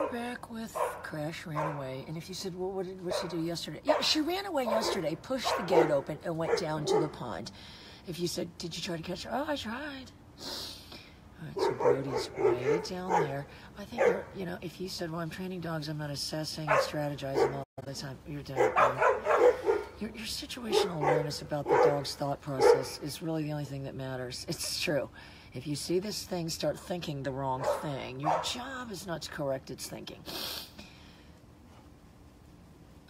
we're back with Crash ran away. And if you said, well, what did what she do yesterday? Yeah, she ran away yesterday, pushed the gate open, and went down to the pond. If you said, did you try to catch her? Oh, I tried. All right, so Brody's way down there. I think, you know, if you said, well, I'm training dogs, I'm not assessing and strategizing all the time, you're done. Your, your situational awareness about the dog's thought process is really the only thing that matters. It's true. If you see this thing start thinking the wrong thing, your job is not to correct its thinking.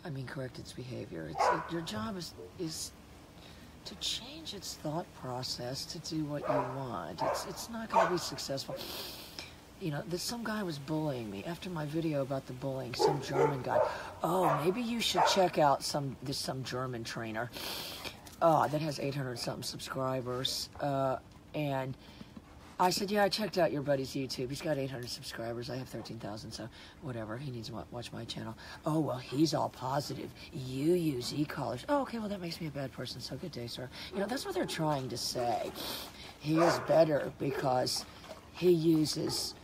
I mean, correct its behavior. It's, it, your job is is to change its thought process to do what you want. It's it's not going to be successful. You know, that some guy was bullying me after my video about the bullying. Some German guy. Oh, maybe you should check out some this some German trainer. Uh, that has 800 something subscribers. Uh, and I said, yeah, I checked out your buddy's YouTube. He's got 800 subscribers. I have 13,000, so whatever. He needs to watch my channel. Oh, well, he's all positive. You use e-collars. Oh, okay, well, that makes me a bad person, so good day, sir. You know, that's what they're trying to say. He is better because he uses,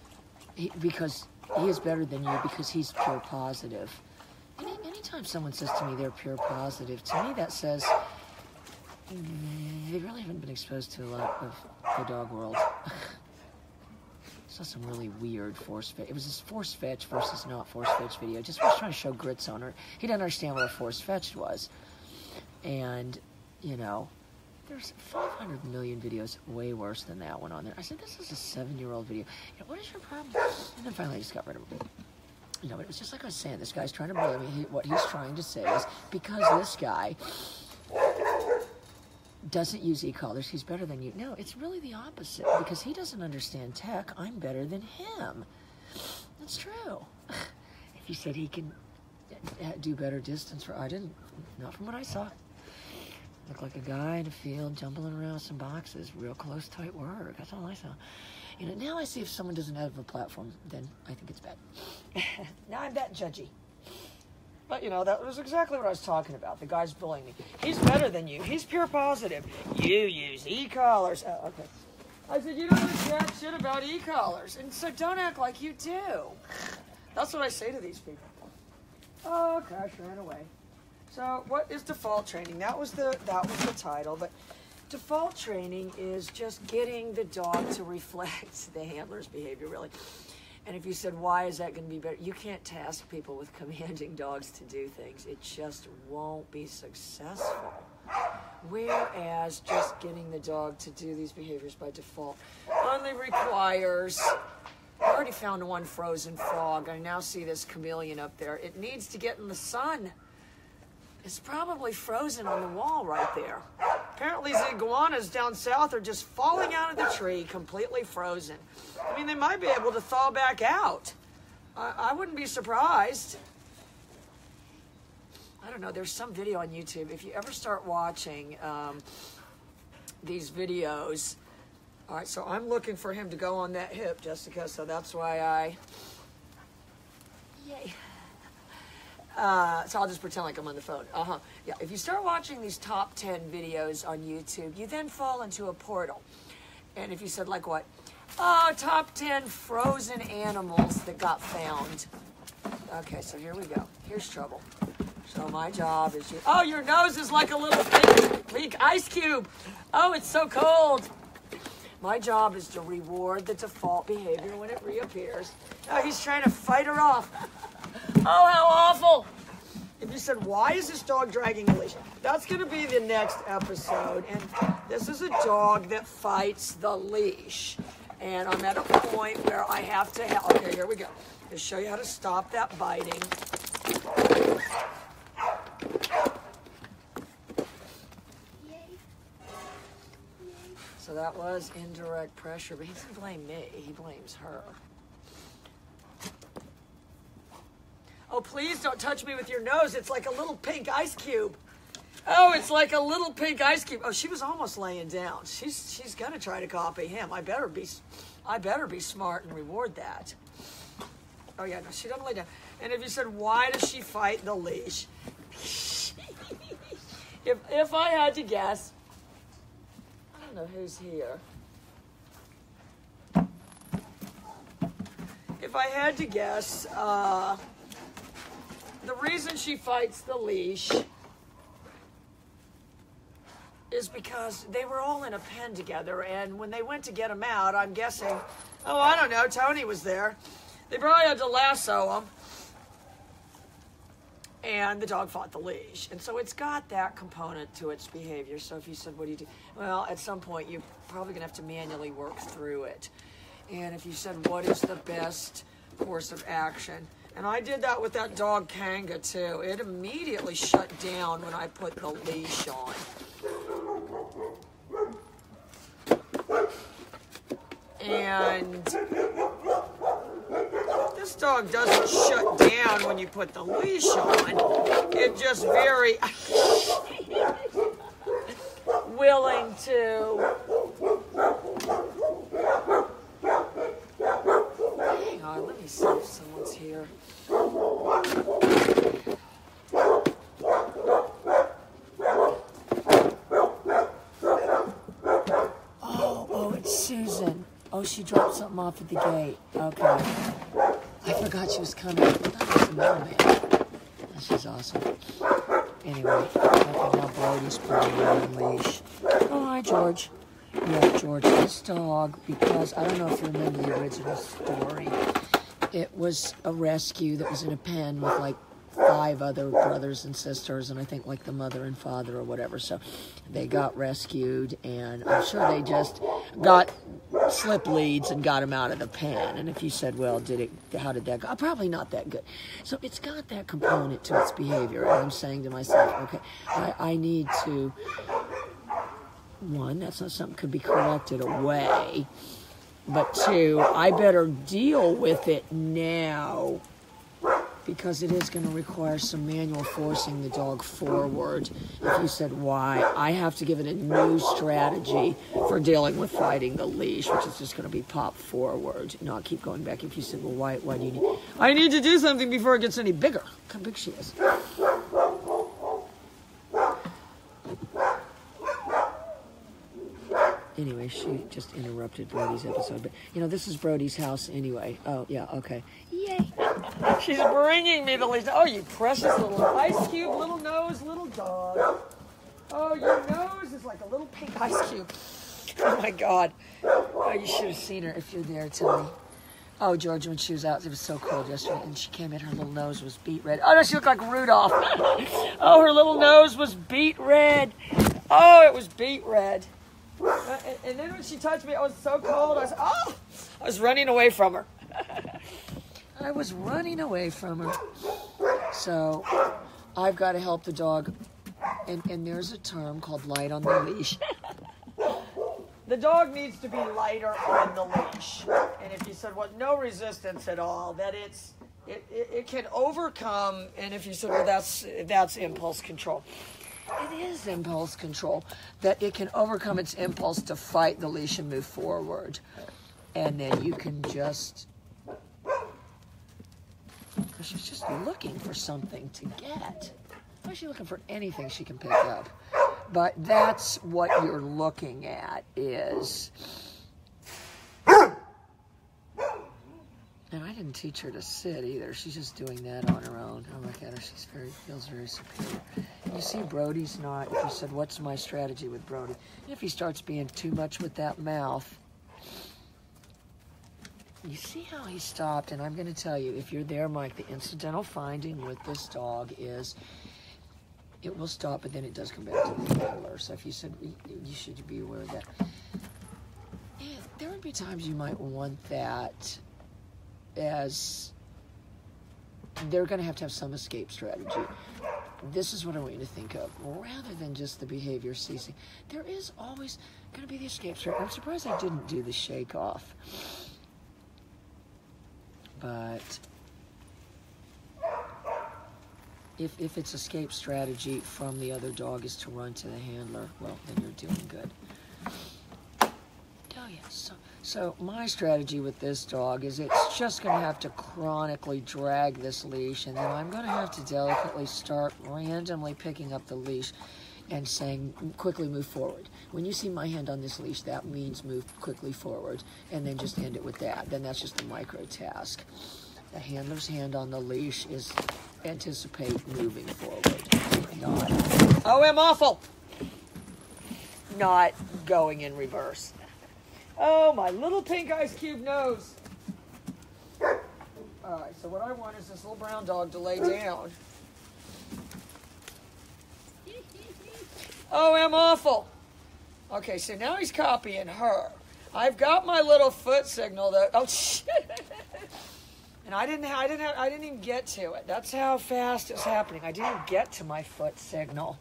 he, because he is better than you because he's pure positive. Any, anytime someone says to me they're pure positive, to me that says they really haven't been exposed to a lot of the dog world. saw some really weird force fetch. It was this force fetch versus not force fetch video. Just was trying to show grits on her. He didn't understand what a force fetch was. And, you know, there's 500 million videos way worse than that one on there. I said, this is a seven-year-old video. You know, what is your problem? And then finally I just got rid of it. You know, it was just like I was saying, this guy's trying to bully me. He, what he's trying to say is, because this guy doesn't use e-collars, he's better than you. No, it's really the opposite because he doesn't understand tech. I'm better than him. That's true. If you said he can uh, do better distance, for I didn't. Not from what I saw. Looked like a guy in a field jumbling around some boxes. Real close, tight work. That's all I saw. You know, now I see if someone doesn't have a platform, then I think it's bad. now I'm that judgy. But you know, that was exactly what I was talking about. The guy's bullying me. He's better than you. He's pure positive. You use e-collars. Oh, okay. I said, you don't know jack shit about e-collars. And so don't act like you do. That's what I say to these people. Oh, gosh, ran away. So what is default training? That was the that was the title, but default training is just getting the dog to reflect the handler's behavior really. And if you said, why is that going to be better? You can't task people with commanding dogs to do things. It just won't be successful. Whereas just getting the dog to do these behaviors by default only requires. I already found one frozen frog. I now see this chameleon up there. It needs to get in the sun. It's probably frozen on the wall right there. Apparently, the iguanas down south are just falling out of the tree, completely frozen. I mean, they might be able to thaw back out. I, I wouldn't be surprised. I don't know. There's some video on YouTube. If you ever start watching um, these videos, all right. So I'm looking for him to go on that hip, Jessica. So that's why I. Yay. Uh, so I'll just pretend like I'm on the phone. Uh huh. Yeah. If you start watching these top 10 videos on YouTube, you then fall into a portal. And if you said, like, what? Oh, top 10 frozen animals that got found. Okay, so here we go. Here's trouble. So my job is you. Oh, your nose is like a little pink ice cube. Oh, it's so cold. My job is to reward the default behavior when it reappears. Oh, he's trying to fight her off. Oh, how awful. If you said, why is this dog dragging a leash? That's going to be the next episode. And this is a dog that fights the leash. And I'm at a point where I have to help. Okay, here we go. To show you how to stop that biting. So that was indirect pressure, but he doesn't blame me. He blames her. Oh, please don't touch me with your nose. It's like a little pink ice cube. Oh, it's like a little pink ice cube. Oh, she was almost laying down. She's she's gonna try to copy him. I better be, I better be smart and reward that. Oh yeah, no, she doesn't lay down. And if you said, why does she fight the leash? if if I had to guess, I don't know who's here. If I had to guess, uh, the reason she fights the leash is because they were all in a pen together, and when they went to get him out, I'm guessing, oh, I don't know, Tony was there. They probably had to lasso him, and the dog fought the leash. And so it's got that component to its behavior. So if you said, what do you do? Well, at some point, you're probably going to have to manually work through it. And if you said, what is the best course of action? And I did that with that dog Kanga too. It immediately shut down when I put the leash on. And this dog doesn't shut down when you put the leash on. It just very willing to. Hang on, let me someone's here. Oh, oh, it's Susan. Oh, she dropped something off at the gate. Okay. I forgot she was coming. The mailman. She's awesome. Anyway, okay, now Brody's putting the leash. Oh, hi, George. Yeah, George, this dog, because I don't know if you remember the original story, it was a rescue that was in a pen with like five other brothers and sisters, and I think like the mother and father or whatever. So they got rescued, and I'm sure they just got slip leads and got him out of the pen. And if you said, well, did it? How did that go? Uh, probably not that good. So it's got that component to its behavior, and I'm saying to myself, okay, I, I need to. One, that's not something could be corrected away. But two, I better deal with it now because it is going to require some manual forcing the dog forward. If you said why, I have to give it a new strategy for dealing with fighting the leash, which is just going to be pop forward, not keep going back. If you said, well, why, why do you need? I need to do something before it gets any bigger. Look how big she is. Anyway, she just interrupted Brody's episode, but you know this is Brody's house anyway. Oh yeah, okay. Yay! She's bringing me the leash. Oh, you precious little ice cube, little nose, little dog. Oh, your nose is like a little pink ice cube. Oh my God! Oh, you should have seen her if you're there, Tony. Oh, George, when she was out, it was so cold yesterday, and she came in, her little nose was beet red. Oh, no, she looked like Rudolph. oh, her little nose was beet red. Oh, it was beet red. Uh, and, and, then when she touched me, I was so cold. I was, oh, I was running away from her. I was running away from her. So I've got to help the dog. And, and there's a term called light on the leash. the dog needs to be lighter on the leash. And if you said, well, no resistance at all, that it's, it, it, it can overcome. And if you said, well, that's, that's impulse control. It is impulse control that it can overcome its impulse to fight the leash and move forward. And then you can just, she's just looking for something to get. Why is she looking for anything she can pick up? But that's what you're looking at is And I didn't teach her to sit either. She's just doing that on her own. I look at her. She's very feels very superior. You see, Brody's not. If you said, "What's my strategy with Brody?" If he starts being too much with that mouth, you see how he stopped. And I'm going to tell you, if you're there, Mike, the incidental finding with this dog is it will stop, but then it does come back to the handler. So if you said you should be aware of that. And there would be times you might want that as they're going to have to have some escape strategy. This is what I want you to think of. Rather than just the behavior ceasing, there is always going to be the escape strategy. I'm surprised I didn't do the shake off. But if, if its escape strategy from the other dog is to run to the handler, well, then you're doing good. Oh, yes. So, so my strategy with this dog is it's just going to have to chronically drag this leash, and then I'm going to have to delicately start randomly picking up the leash. and saying quickly move forward. When you see my hand on this leash, that means move quickly forward, and then just end it with that. Then that's just a micro task. The handler's hand on the leash is anticipate moving forward, not oh, I'm awful, not going in reverse. Oh, my little pink ice cube nose. All right, so what I want is this little brown dog to lay down. Oh, I'm awful. Okay, so now he's copying her. I've got my little foot signal that. Oh shit! And I didn't. I didn't. I didn't even get to it. That's how fast it's happening. I didn't get to my foot signal.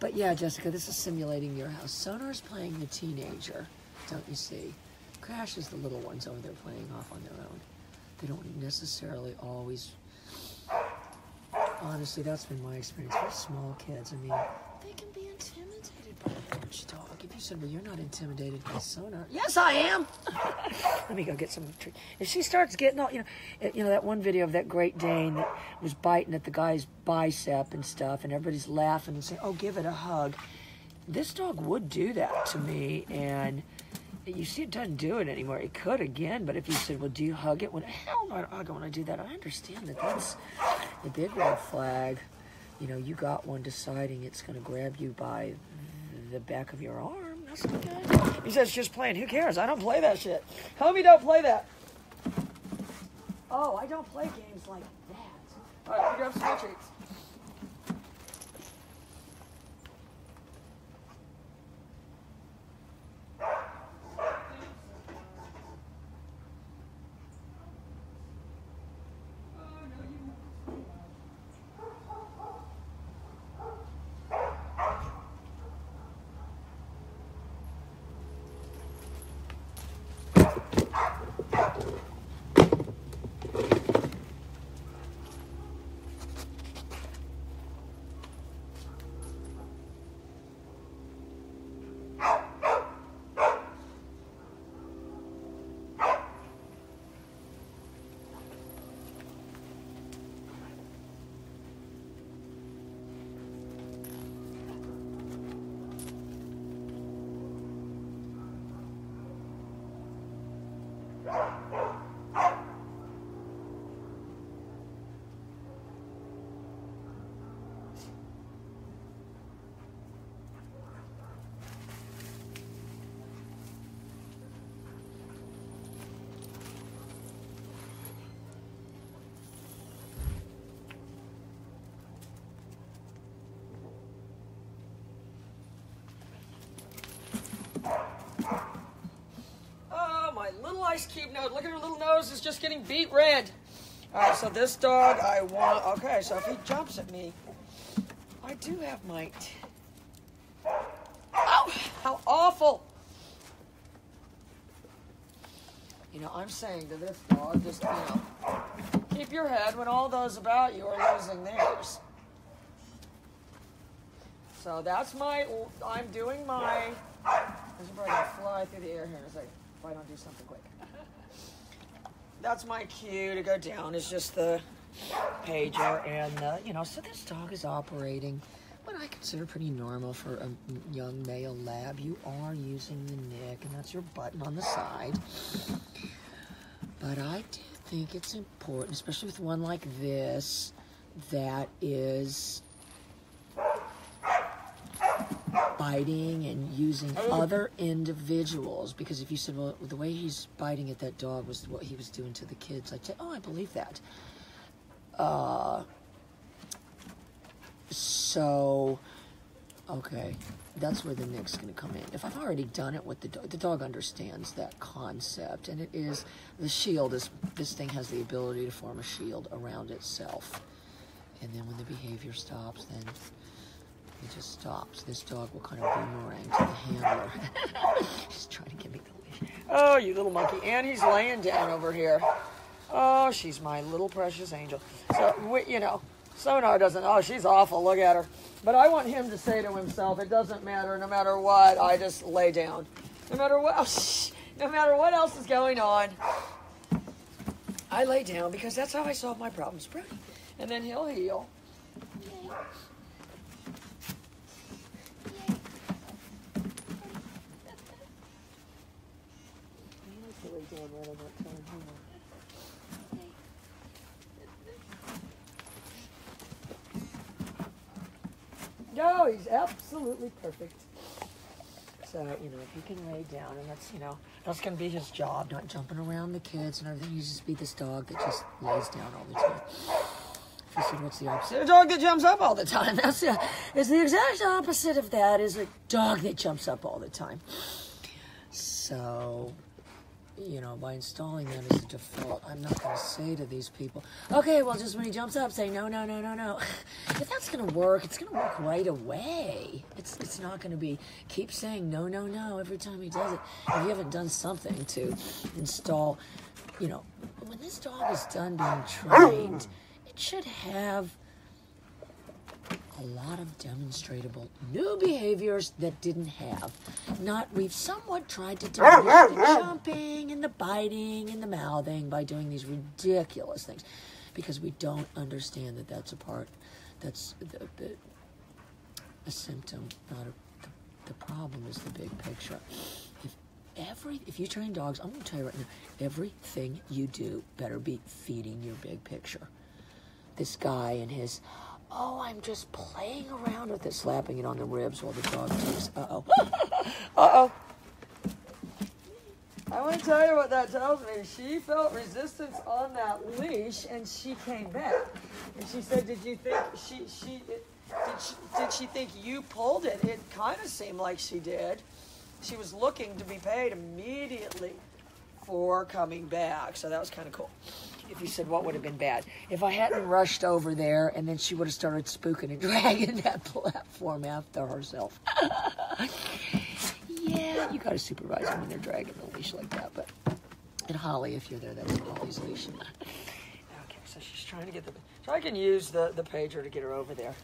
But yeah, Jessica, this is simulating your house. Sonar's playing the teenager, don't you see? Crash is the little ones over there playing off on their own. They don't necessarily always. Honestly, that's been my experience with small kids. I mean, they can be intimidated by a large dog. If you said, well, you're not intimidated by Sonar. Yes, I am. Let me go get some treat. If she starts getting all, you know, you know that one video of that Great Dane that was biting at the guy's bicep and stuff, and everybody's laughing and saying, oh, give it a hug. This dog would do that to me, and you see it doesn't do it anymore. It could again, but if you said, well, do you hug it? When hell no, I don't want to do that. I understand that that's the big red flag. You know, you got one deciding it's going to grab you by the back of your arm. That's not good. He says, just playing. Who cares? I don't play that shit. Homie, don't play that. Oh, I don't play games like that. All right, we grab some treats. little ice cube nose. Look at her little nose It's just getting beet red. All right, so this dog I want. Okay, so if he jumps at me, I do have might. Oh, how awful! You know, I'm saying to this dog, just you know, keep your head when all those about you are losing theirs. So that's my. I'm doing my. This is probably gonna fly through the air here in a second if I don't do something quick. That's my cue to go down. It's just the pager, and uh, you know, so this dog is operating what I consider pretty normal for a young male lab. You are using the nick, and that's your button on the side. But I do think it's important, especially with one like this, that is biting and using other individuals because if you said well the way he's biting at that dog was what he was doing to the kids i'd say oh i believe that. Uh, so okay that's where the nick's going to come in. If i've already done it with the dog the dog understands that concept and it is the shield is this thing has the ability to form a shield around itself. And then when the behavior stops then he just stops. This dog will kind of boomerang to the handler. He's trying to give me the leash. Oh, you little monkey. And he's laying down over here. Oh, she's my little precious angel. So, we, you know, Sonar doesn't, oh, she's awful. Look at her. But I want him to say to himself, it doesn't matter. No matter what, I just lay down. No matter what, oh, no matter what else is going on, I lay down because that's how I solve my problems. And then he'll heel. I'm not telling him. No, he's absolutely perfect. So, you know, if he can lay down, and that's, you know, that's going to be his job, not jumping around the kids and everything. He's just be this dog that just lays down all the time. You said, what's the opposite? A dog that jumps up all the time. That's the, is the exact opposite of that is a dog that jumps up all the time. So, you know, by installing that as a default, I'm not going to say to these people, okay, well, just when he jumps up, say no, no, no, no, no. If that's going to work, it's going to work right away. It's it's not going to be keep saying no, no, no every time he does it. If you haven't done something to install, you know, when this dog is done being trained, it should have a lot of demonstrable new behaviors that didn't have. Not we've somewhat tried to diminish the jumping and the biting and the mouthing by doing these ridiculous things because we don't understand that that's a part that's the, the a symptom, not a, the, the problem is the big picture. If every if you train dogs, I'm going to tell you right now, everything you do better be feeding your big picture. This guy and his Oh, I'm just playing around with it, slapping it on the ribs while the dog takes. Uh oh. uh oh. I want to tell you what that tells me. She felt resistance on that leash, and she came back. And she said, "Did you think she she did she, did she think you pulled it?" It kind of seemed like she did. She was looking to be paid immediately for coming back, so that was kind of cool if you said what would have been bad. If I hadn't rushed over there and then she would have started spooking and dragging that platform after herself. yeah, you got to supervise them when they're dragging the leash like that. But and Holly, if you're there, that's Holly's leash. okay, so she's trying to get the. So I can use the the pager to get her over there.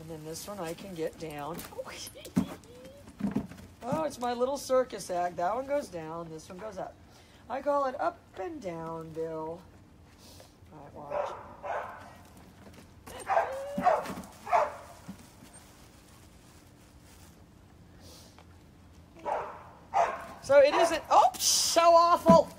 And then this one I can get down. Oh, it's my little circus act. That one goes down. This one goes up. I call it up and down, Bill. All right, watch. So it isn't, oh, so awful.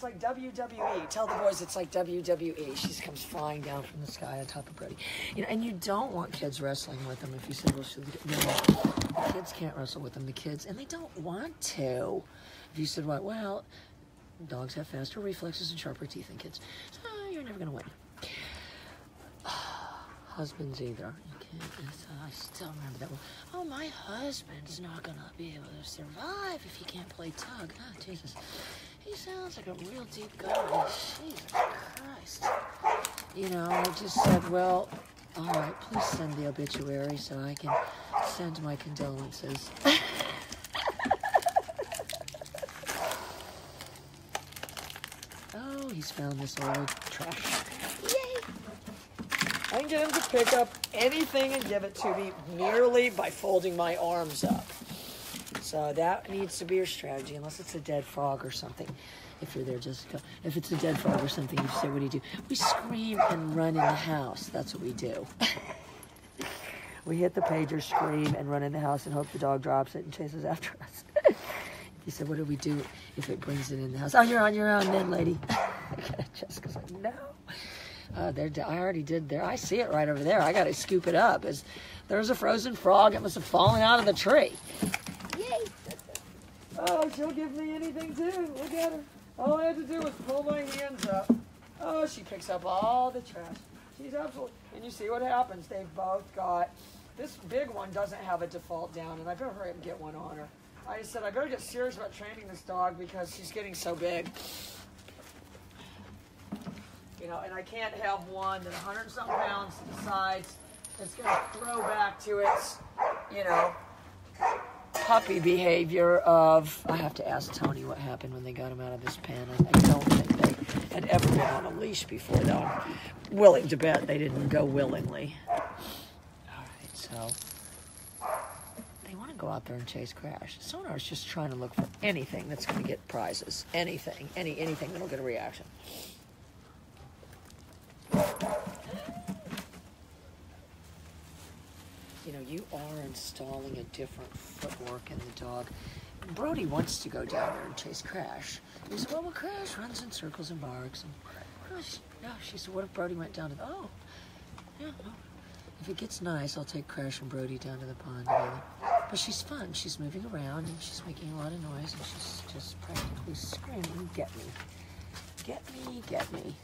It's like WWE. Tell the boys it's like WWE. She comes flying down from the sky on top of Brody. You know, and you don't want kids wrestling with them if you said, well, should you know, the kids can't wrestle with them, the kids, and they don't want to. If you said, well, well dogs have faster reflexes and sharper teeth than kids, so you're never going to win. Husbands either. I still remember that one. Oh, my husband's not going to be able to survive if he can't play tug. Oh, Jesus. He sounds like a real deep guy. Jesus Christ. You know, I just said, well, all right, please send the obituary so I can send my condolences. oh, he's found this old trash. Yay! I can get him to pick up anything and give it to me merely by folding my arms up. So that needs to be your strategy, unless it's a dead frog or something. If you're there, Jessica. If it's a dead frog or something, you say, what do you do? We scream and run in the house. That's what we do. we hit the pager, scream, and run in the house and hope the dog drops it and chases after us. he said, what do we do if it brings it in the house? Oh, you're on your own then, lady. Jessica's like, no. Uh, there, I already did there. I see it right over there. I got to scoop it up. As there's a frozen frog. It must have fallen out of the tree. Oh, she'll give me anything too. Look at her. All I had to do was pull my hands up. Oh, she picks up all the trash. She's absolutely, and you see what happens. They've both got, this big one doesn't have a default down, and I better hurry up and get one on her. I said, I better get serious about training this dog because she's getting so big. You know, and I can't have one that 100 some pounds decides it's going to throw back to its, you know, puppy behavior of I have to ask Tony what happened when they got him out of this pen. I, I don't think they had ever been on a leash before, though. I'm willing to bet they didn't go willingly. All right, so they want to go out there and chase Crash. Sonar's just trying to look for anything that's going to get prizes. Anything, any anything that'll get a reaction. You know, you are installing a different footwork in the dog. Brody wants to go down there and chase Crash. He said, well, well Crash runs in circles and barks. And Crash, yeah, she said, what if Brody went down to the, oh, yeah, well, if it gets nice, I'll take Crash and Brody down to the pond. But she's fun. She's moving around and she's making a lot of noise and she's just practically screaming, get me, get me, get me.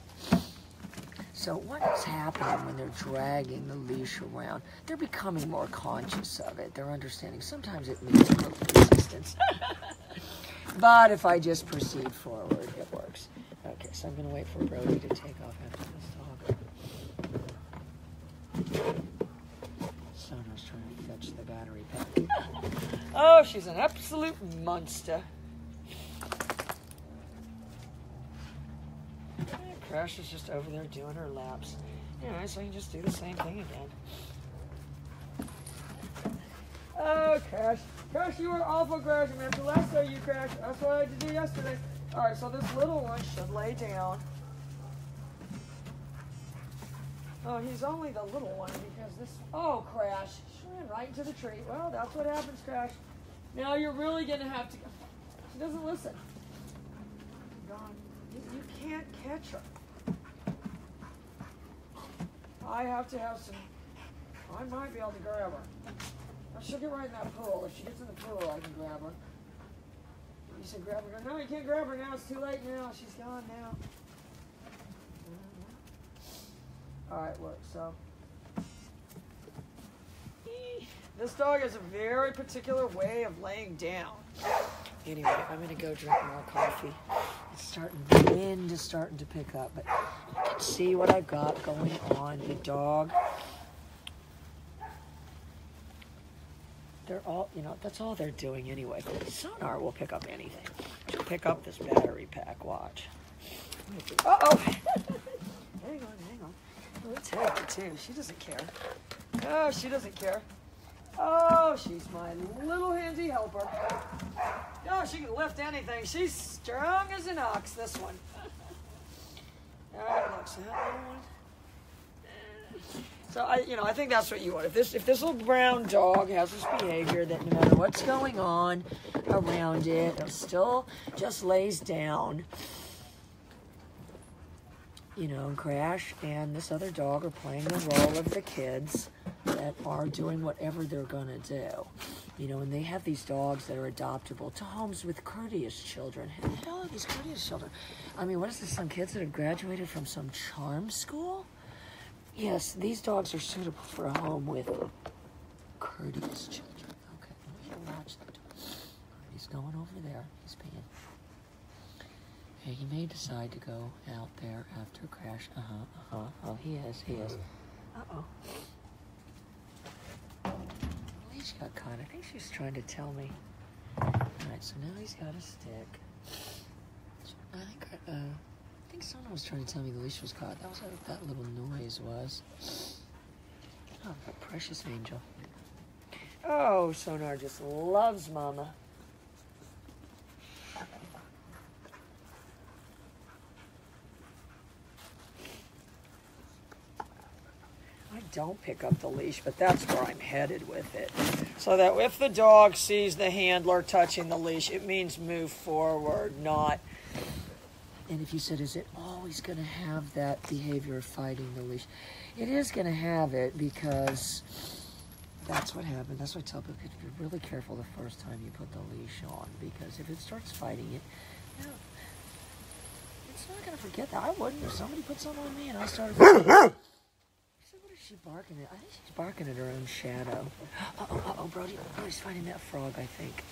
So what's happening when they're dragging the leash around? They're becoming more conscious of it. They're understanding. Sometimes it means a little resistance. but if I just proceed forward, it works. Okay, so I'm going to wait for Brody to take off after this dog. Sonar's trying to fetch the battery pack. oh, she's an absolute monster. Crash is just over there doing her laps. Know, so you can just do the same thing again. Oh, Crash. Crash, you were awful crashing, man. The last day you crashed. That's what I had to do yesterday. All right, so this little one should lay down. Oh, he's only the little one because this. Oh, Crash. She ran right into the tree. Well, that's what happens, Crash. Now you're really going to have to. She doesn't listen. Gone. You, you can't catch her. I have to have some. I might be able to grab her. She'll get right in that pool. If she gets in the pool, I can grab her. You said grab her. No, you can't grab her now. It's too late now. She's gone now. All right, look. So this dog has a very particular way of laying down. Anyway, I'm gonna go drink more coffee. It's starting, the wind is starting to pick up, but see what I've got going on. The dog, they're all, you know, that's all they're doing anyway. Sonar will pick up anything. She'll pick up this battery pack, watch. Uh-oh. hang on, hang on. Let's have her too. She doesn't care. Oh, she doesn't care. Oh, she's my little handy helper. Oh, she can lift anything. She's strong as an ox, this one. So I, you know, I think that's what you want. If this, if this little brown dog has this behavior, that no matter what's going on around it, it still just lays down. You know, and Crash and this other dog are playing the role of the kids that are doing whatever they're to do. You know, and they have these dogs that are adoptable to homes with courteous children. Who the hell are these courteous children? I mean, what is this? Some kids that have graduated from some charm school? Yes, these dogs are suitable for a home with courteous children. Okay, let me watch that. He's going over there. He's paying. Hey, he may decide to go out there after a crash. Uh huh. Uh huh. Oh, he is. He is. Uh she got caught. I think she was trying to tell me. All right, so now he's got a stick. I think uh, I think someone was trying to tell me the leash was caught. That was what that little noise was. Oh, precious angel. Oh, Sonar just loves Mama. Don't pick up the leash, but that's where I'm headed with it. So that if the dog sees the handler touching the leash, it means move forward, not. And if you said, is it always going to have that behavior of fighting the leash? It is going to have it because that's what happened. That's why I tell people to be really careful the first time you put the leash on because if it starts fighting it, you know, it's not going to forget that. I wouldn't if somebody put something on me and I started she barking at? I think she's barking at her own shadow. Uh oh, uh oh, Brody. Brody's finding that frog, I think.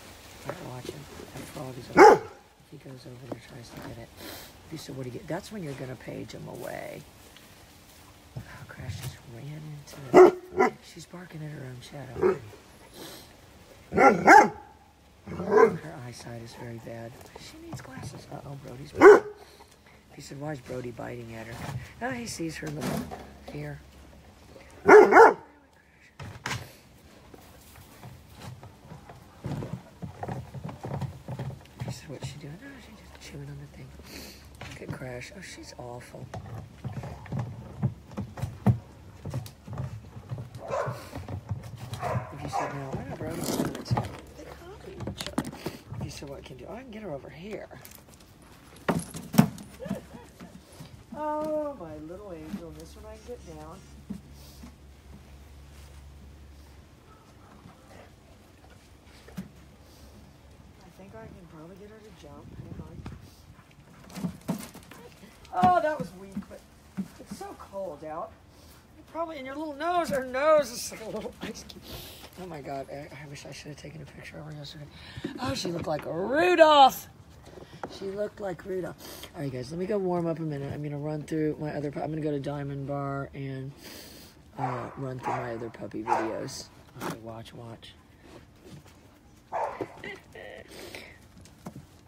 Start watching. That frog is over he goes over there, tries to get it. Said, what do you get? That's when you're going to page him away. Oh, Crash just ran into it. She's barking at her own shadow. Her eyesight is very bad. She needs glasses. Uh oh, Brody's. He said, why is Brody biting at her? Oh, he sees her little fear. What's she doing? Oh, she's just chewing on the thing. Look at Crash. Oh, she's awful. If you said, no, we're not brothers and it's like, they each other. You said, what can do? Oh, I can get her over here. oh, my little angel. This one I can get down. Jump. Oh, that was weak, but it's so cold out. Probably in your little nose. Her nose is like a little ice cube. Oh my God! I, I wish I should have taken a picture of her yesterday. Oh, she looked like Rudolph. She looked like Rudolph. All right, guys, let me go warm up a minute. I'm gonna run through my other. I'm gonna go to Diamond Bar and uh, run through my other puppy videos. Watch, watch.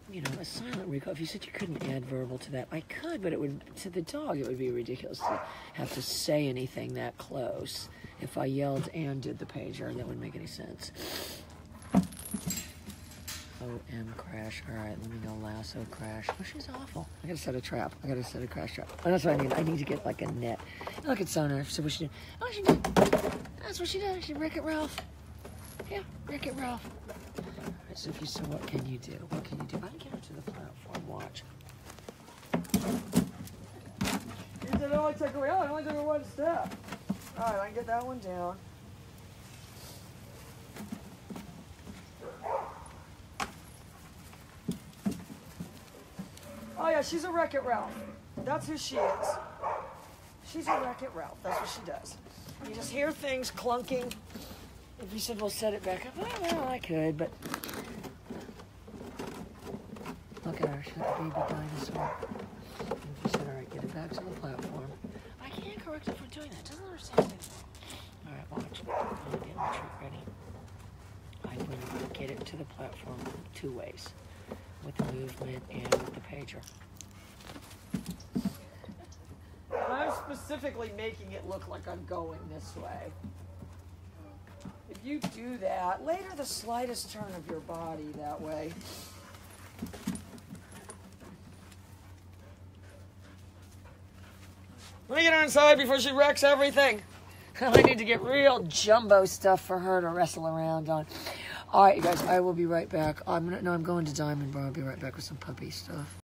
You know, a silent recall. If you said you couldn't add verbal to that, I could, but it would to the dog. It would be ridiculous to have to say anything that close. If I yelled and did the pager, that wouldn't make any sense. OM crash. All right, let me go lasso crash. Oh, she's awful. I gotta set a trap. I gotta set a crash trap. Oh, that's what I need. I need to get like a net. Look at Sonar. So what she did? Oh, she did. That's what she did. She Wreck It Ralph. Yeah, Wreck It Ralph. All right, Sophie, so what can you do? What can you do? I get her to the platform. Watch. You said oh, only took away. Oh, it only took one step. All right, I can get that one down. Oh yeah, she's a Wreck-It Ralph. That's who she is. She's a Wreck-It Ralph. That's what she does. You just hear things clunking. If you said, "Well, set it back up," oh, well, I could, but her. Baby dinosaur. And you said, "All right, get it back to the platform," I can't correct her for doing that. Doesn't understand things. All right, watch. I'm getting my treat ready. I'm going to get it to the platform two ways with the movement and with the pager. I'm specifically making it look like I'm going this way. If you do that, later the slightest turn of your body that way. Me get her inside before she wrecks everything. I need to get real jumbo stuff for her to wrestle around on. All right, you guys, I will be right back. I'm no, I'm going to Diamond Bar. I'll be right back with some puppy stuff.